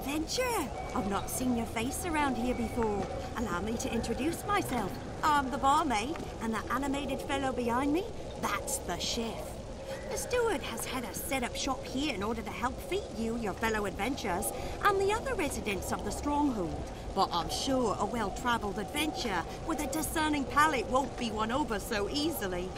adventurer. I've not seen your face around here before. Allow me to introduce myself. I'm the barmaid, and the animated fellow behind me, that's the chef. The steward has had us set up shop here in order to help feed you, your fellow adventurers, and the other residents of the stronghold. But I'm sure a well-traveled adventurer with a discerning palate won't be won over so easily.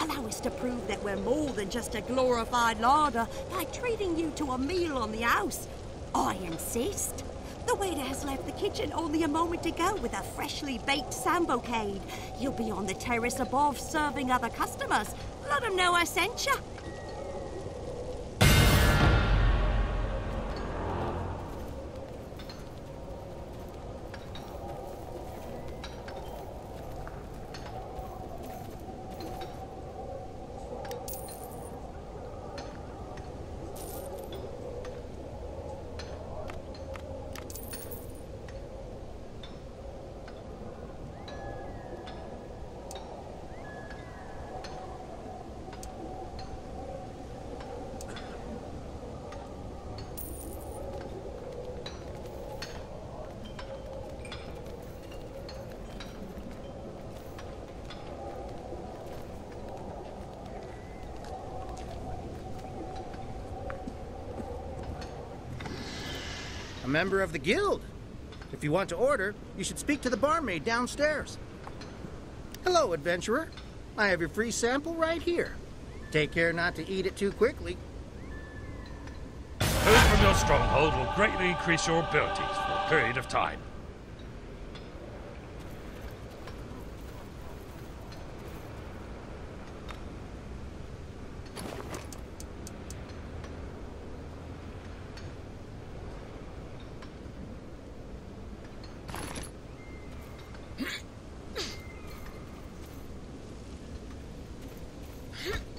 Allow us to prove that we're more than just a glorified larder by treating you to a meal on the house. I insist. The waiter has left the kitchen only a moment ago with a freshly baked sambocade. You'll be on the terrace above serving other customers. Let them know I sent you. A member of the guild. If you want to order, you should speak to the barmaid downstairs. Hello, adventurer. I have your free sample right here. Take care not to eat it too quickly. Food from your stronghold will greatly increase your abilities for a period of time. Hmph!